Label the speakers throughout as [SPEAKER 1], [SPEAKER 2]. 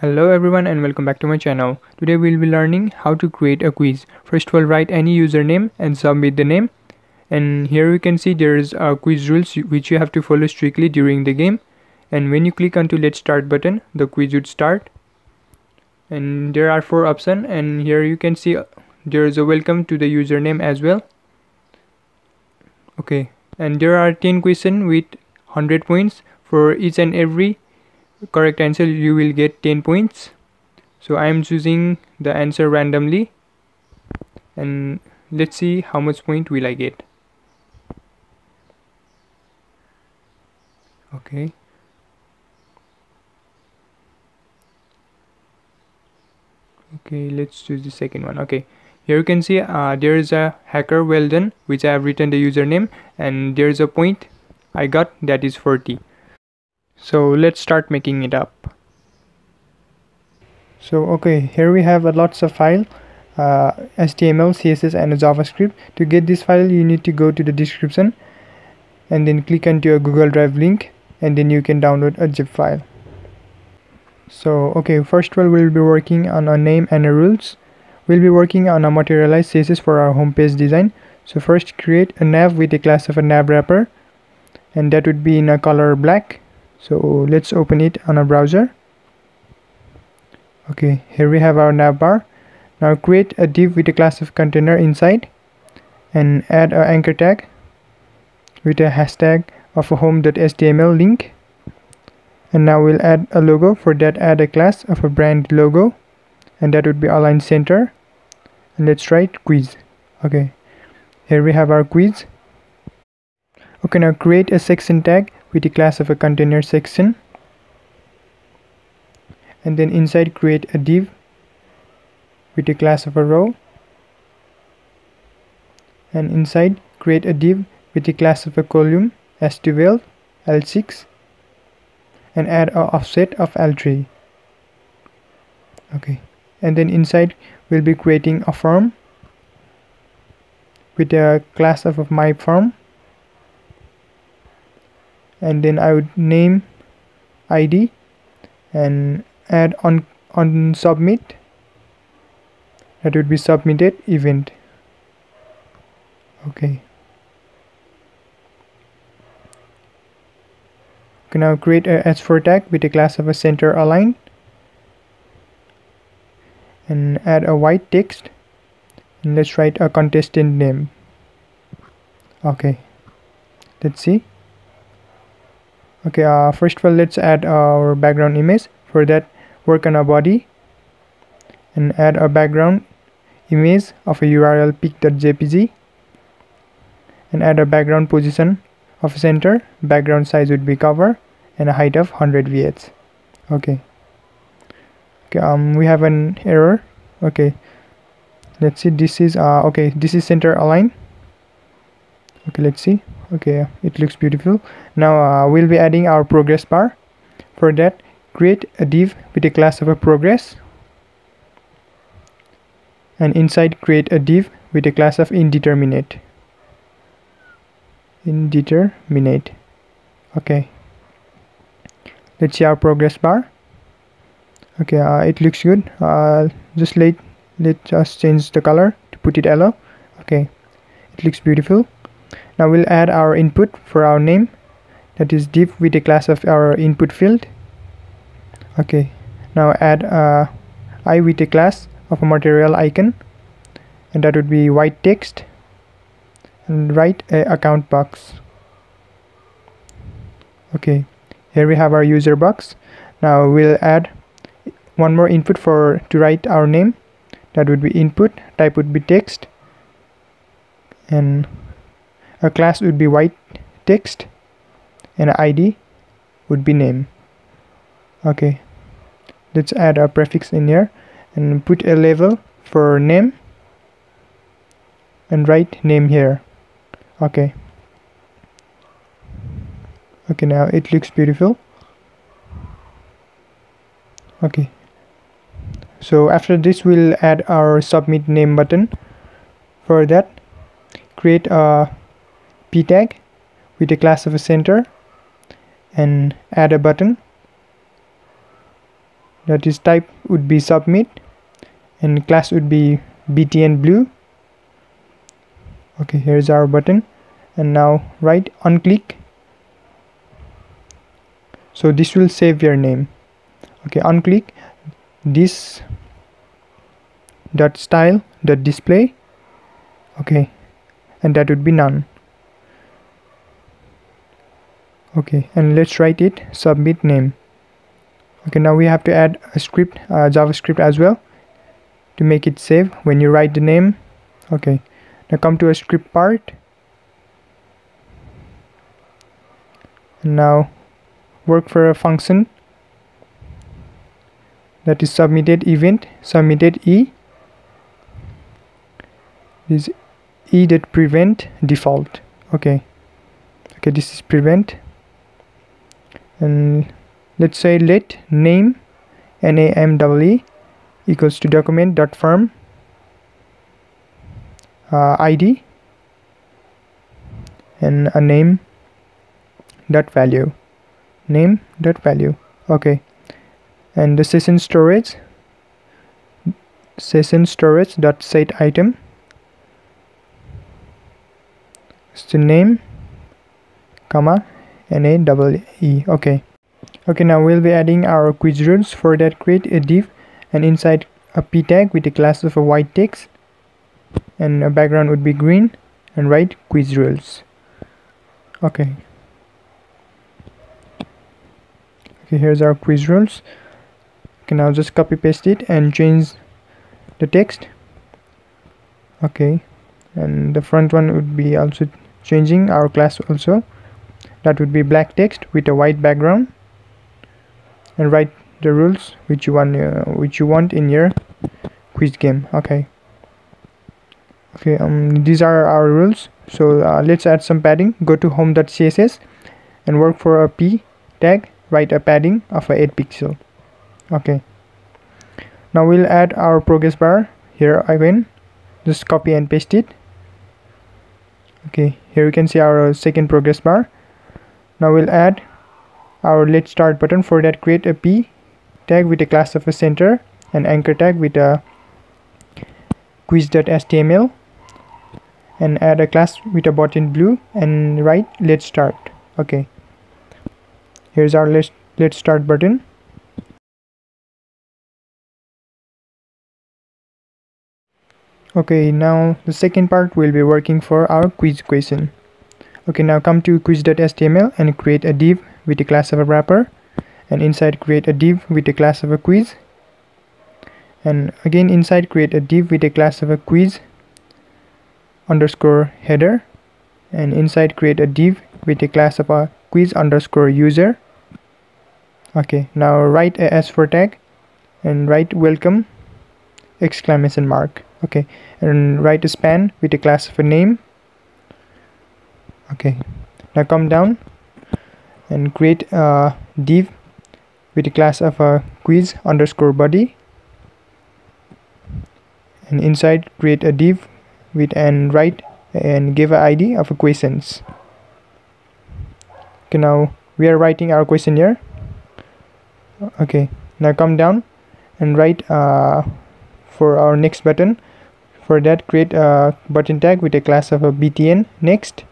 [SPEAKER 1] Hello everyone and welcome back to my channel. Today we'll be learning how to create a quiz. First we'll write any username and submit the name. And here you can see there's a quiz rules which you have to follow strictly during the game. And when you click onto let's start button the quiz would start. And there are four options and here you can see uh, there is a welcome to the username as well. Okay and there are 10 questions with 100 points for each and every correct answer you will get 10 points. So I am choosing the answer randomly. And let's see how much point will I get. Okay. Okay let's choose the second one. Okay. Here you can see uh, there is a hacker well done which I have written the username. And there is a point I got that is 40 so let's start making it up. So okay here we have a lots of file uh, HTML CSS and JavaScript. To get this file you need to go to the description and then click onto a Google Drive link and then you can download a zip file. So okay first of all we'll be working on a name and a rules. We'll be working on a materialized CSS for our homepage design. So first create a nav with a class of a nav wrapper and that would be in a color black so let's open it on a browser. Okay here we have our navbar now create a div with a class of container inside and add an anchor tag with a hashtag of a home.html link. And now we'll add a logo. For that add a class of a brand logo and that would be align center. And let's write quiz. Okay here we have our quiz. Okay now create a section tag with the class of a container section. And then inside create a div with the class of a row. And inside create a div with the class of a column s12 l6 and add a offset of l3 okay. And then inside we'll be creating a form with a class of a my form and then I would name ID and add on on submit. That would be submitted event. Okay. Can now create a h4 tag with a class of a center align and add a white text. And let's write a contestant name. Okay. Let's see okay uh, first of all let's add our background image. For that work on a body and add a background image of a url pic.jpg and add a background position of center. Background size would be cover and a height of 100 vh okay. Okay um we have an error. Okay. Let's see this is uh okay this is center align. Okay let's see okay it looks beautiful. Now uh, we'll be adding our progress bar. For that create a div with a class of a progress. And inside create a div with a class of indeterminate. Indeterminate. Okay. Let's see our progress bar. Okay uh, it looks good. Uh, just let let's just change the color to put it yellow. Okay. It looks beautiful now we'll add our input for our name. That is div with the class of our input field. Okay. Now add uh, i with a class of a material icon. And that would be white text. And write a account box. Okay. Here we have our user box. Now we'll add one more input for to write our name. That would be input. Type would be text. And a class would be white text and id would be name. Okay. Let's add a prefix in here and put a label for name and write name here. Okay. Okay now it looks beautiful. Okay. So after this we'll add our submit name button. For that create a p tag with a class of a center and add a button. That is type would be submit and class would be btn blue. Okay here's our button. And now right on click so this will save your name. Okay onclick this dot style dot display. Okay and that would be none okay and let's write it submit name. Okay now we have to add a script uh, javascript as well to make it save. When you write the name okay now come to a script part. And now work for a function that is submitted event submitted e. Is e dot prevent default. Okay okay this is prevent and let's say let name name equals to document dot form uh, id and a name dot value. Name dot value. Okay. And the session storage session storage dot set item. Is the name comma N A double E. Okay. Okay now we'll be adding our quiz rules for that create a div and inside a p tag with a class of a white text and a background would be green and write quiz rules. Okay. Okay here's our quiz rules. Okay now just copy paste it and change the text. Okay and the front one would be also changing our class also that would be black text with a white background. And write the rules which you want uh, which you want in your quiz game. Okay. Okay um these are our rules. So uh, let's add some padding. Go to home.css and work for a p tag. Write a padding of a 8 pixel. Okay. Now we'll add our progress bar here again. Just copy and paste it. Okay here you can see our second progress bar now we'll add our let's start button for that create a p tag with a class of a center and anchor tag with a quiz.html and add a class with a button blue and write let's start. Okay. Here's our let's let's start button. Okay now the second part will be working for our quiz question okay now come to quiz.html and create a div with a class of a wrapper. And inside create a div with a class of a quiz. And again inside create a div with a class of a quiz underscore header. And inside create a div with a class of a quiz underscore user. Okay now write a s4 tag and write welcome exclamation mark. Okay and write a span with a class of a name okay. Now come down and create a div with a class of a quiz underscore body and inside create a div with and write and give an id of a questions. Okay now we are writing our question here. Okay now come down and write uh, for our next button. For that create a button tag with a class of a btn next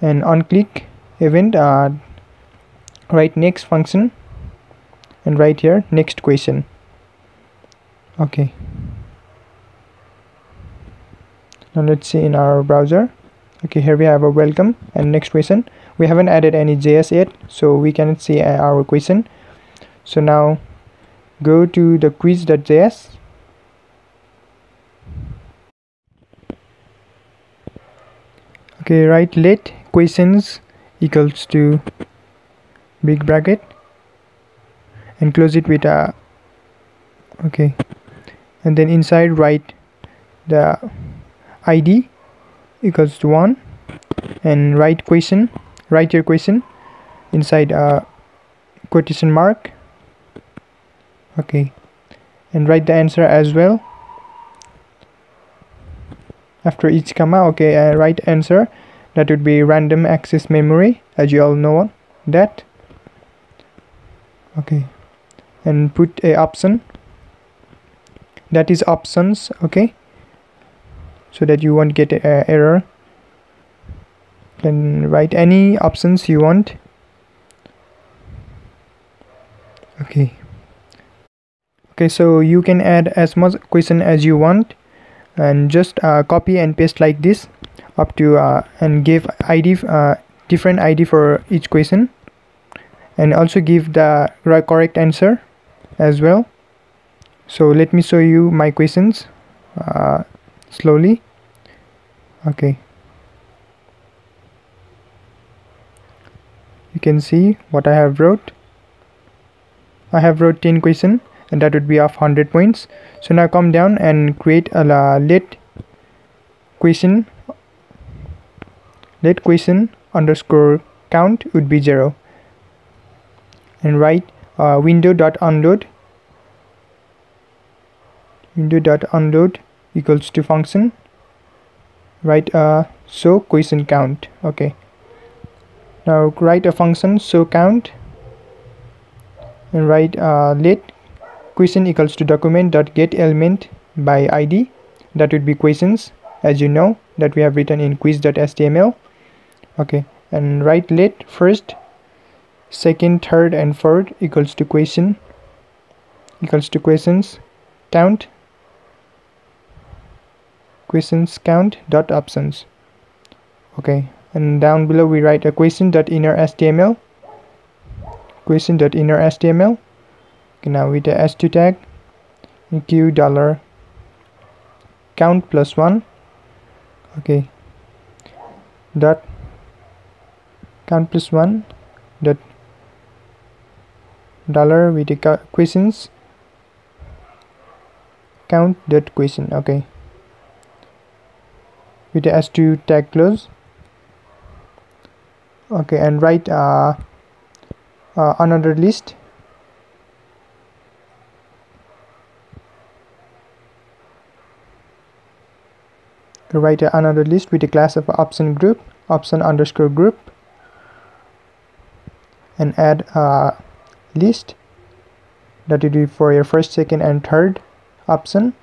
[SPEAKER 1] and on click event uh, write next function. And right here next question. Okay. Now let's see in our browser. Okay here we have a welcome and next question. We haven't added any js yet so we cannot see uh, our question. So now go to the quiz.js okay right let questions equals to big bracket and close it with a okay. And then inside write the id equals to 1 and write question write your question inside a quotation mark okay. And write the answer as well. After each comma okay uh, write answer that would be random access memory as you all know that. Okay. And put a option. That is options okay. So that you won't get a error. Then write any options you want. Okay. Okay so you can add as much question as you want. And just uh, copy and paste like this up to uh, and give id uh, different id for each question. And also give the correct answer as well. So let me show you my questions uh, slowly. Okay. You can see what I have wrote. I have wrote 10 question and that would be of 100 points. So now come down and create a uh, let question let question underscore count would be 0 and write uh, window dot onload. Window dot onload equals to function. Write uh, show question count. Okay. Now write a function show count. And write uh, let question equals to document dot get element by id that would be questions as you know that we have written in quiz.html okay and write let first second third and fourth equals to question equals to questions count questions count dot options. Okay and down below we write a question dot inner html question dot inner html okay now with the s2 tag q dollar count plus one. Okay dot count plus one dot dollar with the questions. Count dot question okay. With the s2 tag close. Okay and write uh, uh, another list. Write another list with the class of option group option underscore group and add a list. That will be for your first second and third option.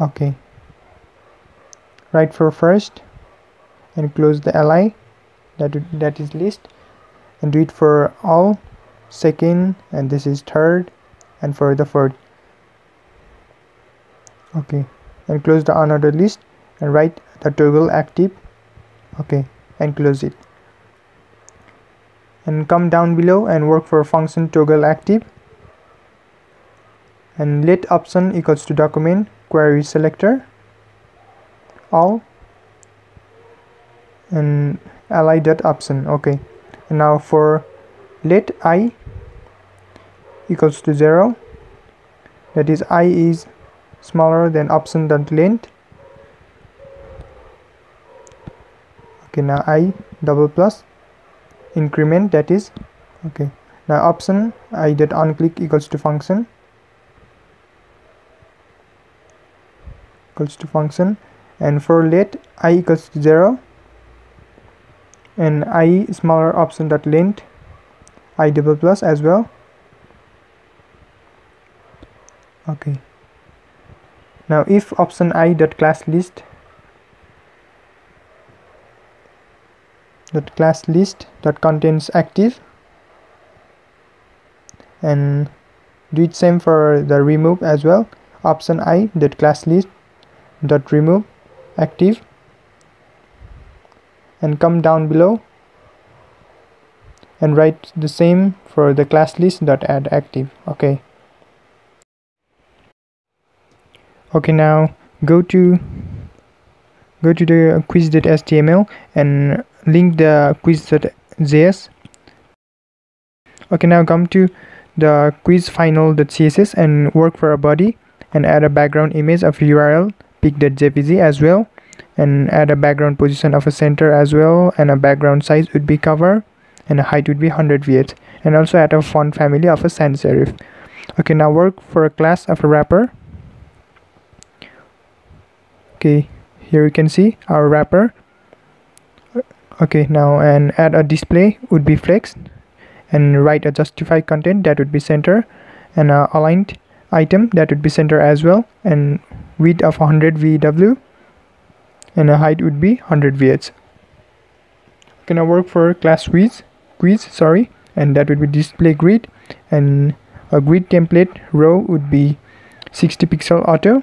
[SPEAKER 1] Okay. Write for first and close the li that that is list. And do it for all second and this is third and for the fourth. Okay. And close the another list and write the toggle active. Okay and close it. And come down below and work for function toggle active. And let option equals to document query selector. All. And li dot option okay and now for let i equals to 0 that is i is smaller than option dot length okay now i double plus increment that is okay. Now option i dot on click equals to function. Equals to function. And for let i equals to 0 and i smaller option dot length i double plus as well. Okay. Now if option i dot class list dot class list dot contains active and do it same for the remove as well. Option i dot class list dot remove active and come down below and write the same for the class list dot add active. Okay. Okay now go to go to the quiz.html and link the quiz.js okay now come to the quiz final.css and work for a body and add a background image of url pic.jpg as well and add a background position of a center as well and a background size would be cover and a height would be 100 vh and also add a font family of a sans serif. Okay now work for a class of a wrapper. Okay here you can see our wrapper okay now and add a display would be flex and write a justify content that would be center and a aligned item that would be center as well and width of 100 VW and a height would be 100 VH. Gonna work for class quiz, quiz sorry, and that would be display grid and a grid template row would be 60 pixel auto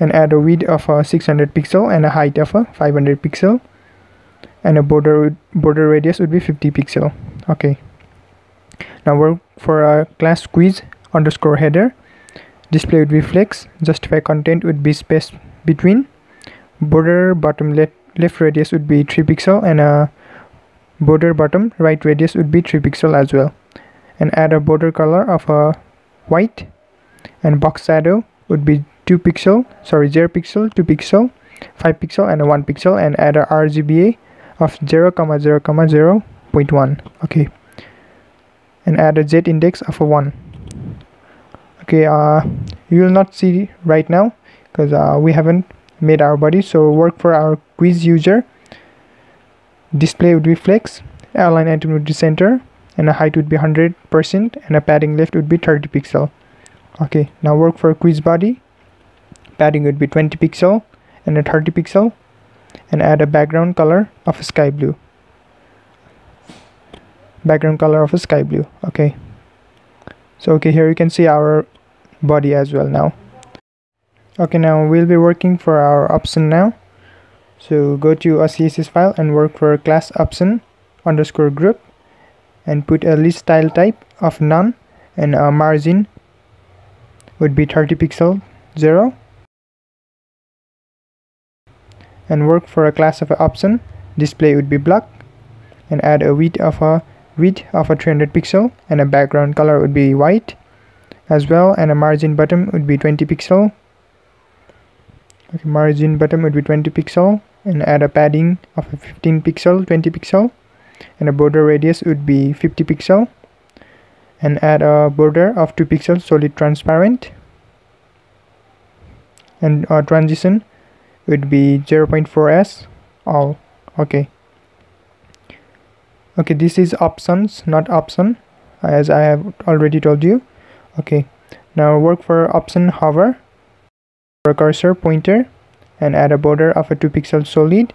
[SPEAKER 1] and add a width of a 600 pixel and a height of a 500 pixel and a border border radius would be 50 pixel. Okay. Now work for a class quiz underscore header. Display would be flex. Justify content would be space between. Border bottom left left radius would be 3 pixel and a border bottom right radius would be 3 pixel as well. And add a border color of a white. And box shadow would be 2 pixel sorry 0 pixel 2 pixel 5 pixel and a 1 pixel and add a RGBA of 0 comma 0 comma 0 0.1 okay. And add a z index of a 1 okay uh you will not see right now because uh, we haven't made our body so work for our quiz user. Display would be flex align item would be center and a height would be 100 percent and a padding left would be 30 pixel. Okay now work for quiz body. Padding would be 20 pixel and a 30 pixel and add a background color of sky blue. Background color of sky blue okay. So okay here you can see our body as well now. Okay now we'll be working for our option now. So go to a css file and work for class option underscore group and put a list style type of none and a margin would be 30 pixel 0 and work for a class of an option. Display would be block and add a width of a width of a 300 pixel and a background color would be white as well and a margin bottom would be 20 pixel. Okay margin bottom would be 20 pixel and add a padding of a 15 pixel 20 pixel and a border radius would be 50 pixel and add a border of 2 pixels solid transparent and a transition would be 0.4s all okay. Okay this is options not option as I have already told you. Okay now work for option hover for a cursor pointer and add a border of a 2 pixel solid.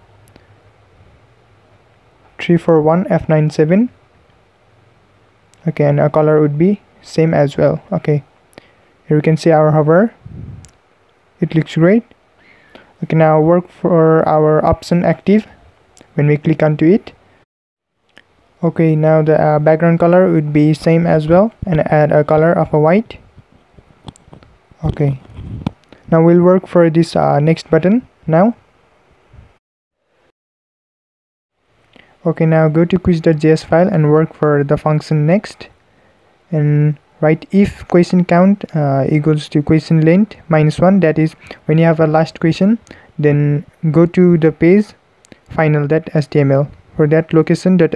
[SPEAKER 1] 341 f97 okay and a color would be same as well. Okay here you can see our hover. It looks great okay now work for our option active. When we click onto it. Okay now the uh, background color would be same as well and add a color of a white. Okay. Now we'll work for this uh, next button now. Okay now go to quiz.js file and work for the function next. And write if question count uh, equals to question length minus one that is when you have a last question then go to the page final.html for that location that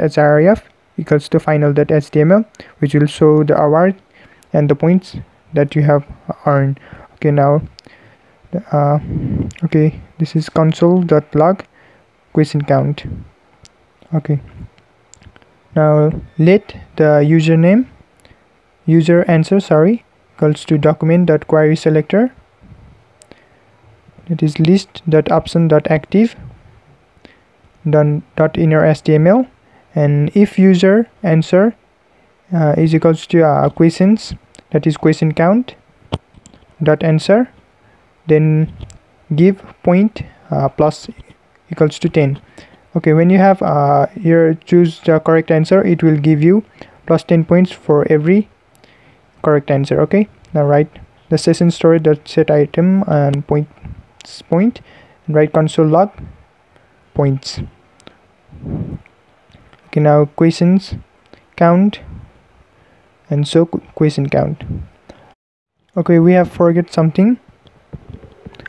[SPEAKER 1] equals to final.html which will show the award and the points that you have earned. Okay now uh, okay this is console.log question count. Okay. Now let the username user answer sorry equals to document.query selector. That is list.option.active dot inner html and if user answer uh, is equals to uh, questions that is question count dot answer then give point uh, plus equals to 10 okay when you have uh, here choose the correct answer it will give you plus 10 points for every correct answer okay? Now write the session story dot set item and points point. And write console log points. Okay now questions count and so question count. Okay we have forget something.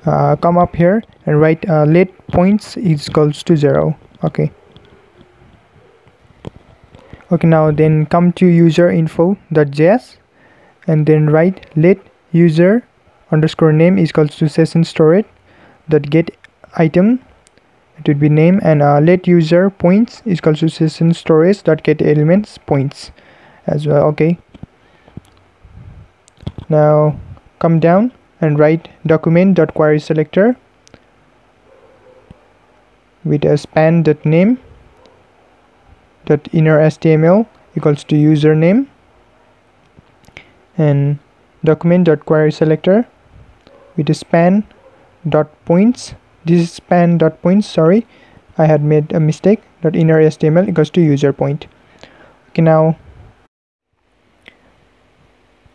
[SPEAKER 1] Uh, come up here and write uh, let points is equals to zero okay? Okay now then come to user info.js and then write let user underscore name is equals to session storage dot get item. It would be name and uh, let user points is equal to session storage dot get elements points as well. Okay. Now come down and write document dot query selector with a span dot name dot inner html equals to username and document dot query selector. With a span dot points. This is span dot points sorry. I had made a mistake. Dot inner html equals to user point. Okay now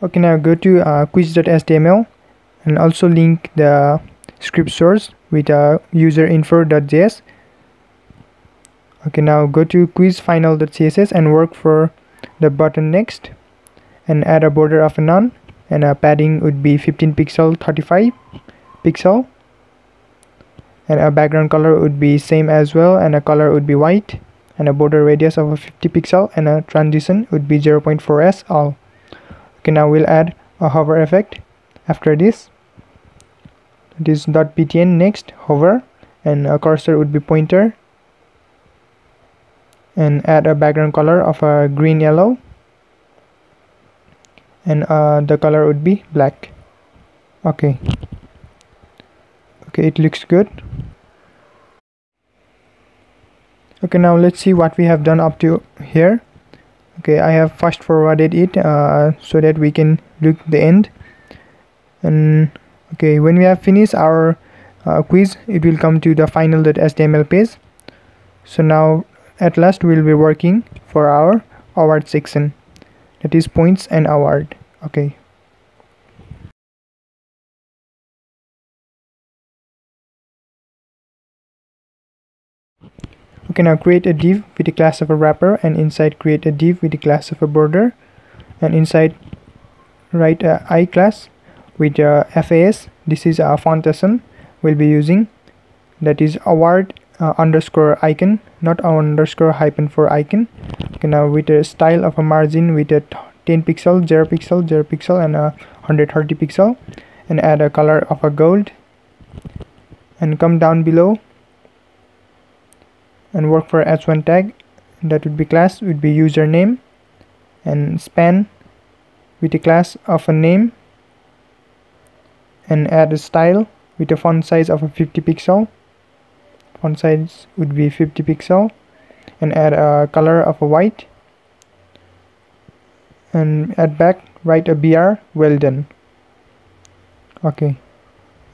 [SPEAKER 1] okay now go to uh, quiz.html and also link the script source with uh, user info.js okay now go to quiz final.css and work for the button next and add a border of a none and a padding would be 15 pixel 35 pixel. And a background color would be same as well and a color would be white and a border radius of a 50 pixel and a transition would be 0.4s all. Okay now we'll add a hover effect after this. This dot btn next hover and a cursor would be pointer. And add a background color of a green yellow and uh, the color would be black. Okay. Okay it looks good. Okay now let's see what we have done up to here. Okay I have fast forwarded it uh, so that we can look the end. And okay when we have finished our uh, quiz it will come to the final.html page. So now at last we'll be working for our award section that is points and award. Okay. Okay now create a div with the class of a wrapper and inside create a div with the class of a border. And inside write a i class with a fas this is a font we'll be using. That is award uh, underscore icon not underscore hyphen for icon. Okay now with a style of a margin with a 10 pixel 0 pixel 0 pixel and a 130 pixel and add a color of a gold and come down below and work for h1 tag. That would be class would be username and span with a class of a name and add a style with a font size of a 50 pixel font size would be 50 pixel and add a color of a white. And add back write a br well done. Okay.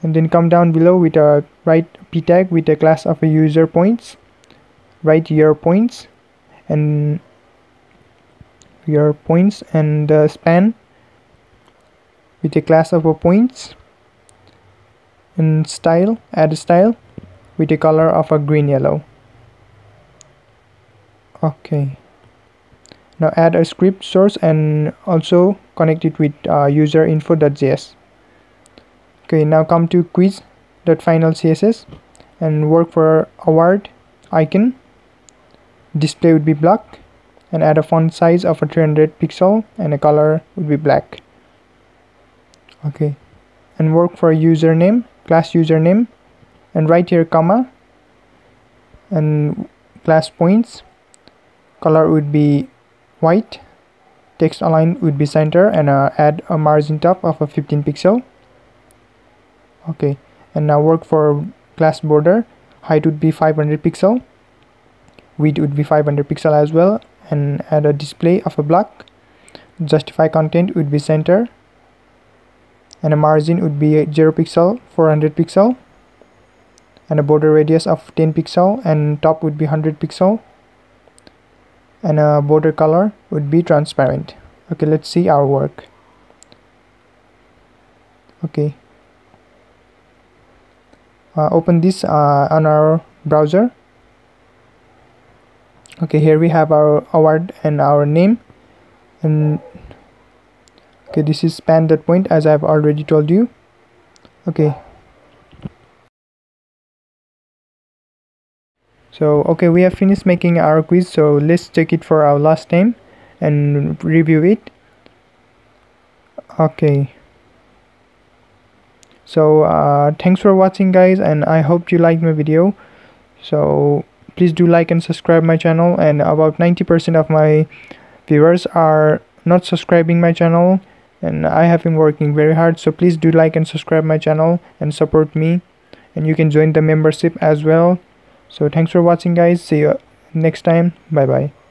[SPEAKER 1] And then come down below with a write p tag with a class of a user points. Write your points and your points and the span with a class of a points. And style add a style with a color of a green yellow. Okay. Now add a script source and also connect it with uh, user info.js okay now come to quiz.final css and work for award icon. Display would be block and add a font size of a 300 pixel and a color would be black. Okay. And work for username class username and write here comma and class points. Color would be white. Text align would be center and uh, add a margin top of a 15 pixel. Okay and now work for class border. Height would be 500 pixel. Width would be 500 pixel as well and add a display of a block. Justify content would be center. And a margin would be 0 pixel 400 pixel and a border radius of 10 pixel and top would be 100 pixel and a border color would be transparent. Okay let's see our work. Okay. Uh, open this uh, on our browser. Okay here we have our award and our name. And okay this is span that point as I've already told you. Okay so okay we have finished making our quiz so let's check it for our last time and review it. Okay. So uh, thanks for watching guys and I hope you liked my video. So please do like and subscribe my channel and about 90% of my viewers are not subscribing my channel and I have been working very hard so please do like and subscribe my channel and support me. And you can join the membership as well so thanks for watching guys. See you next time. Bye bye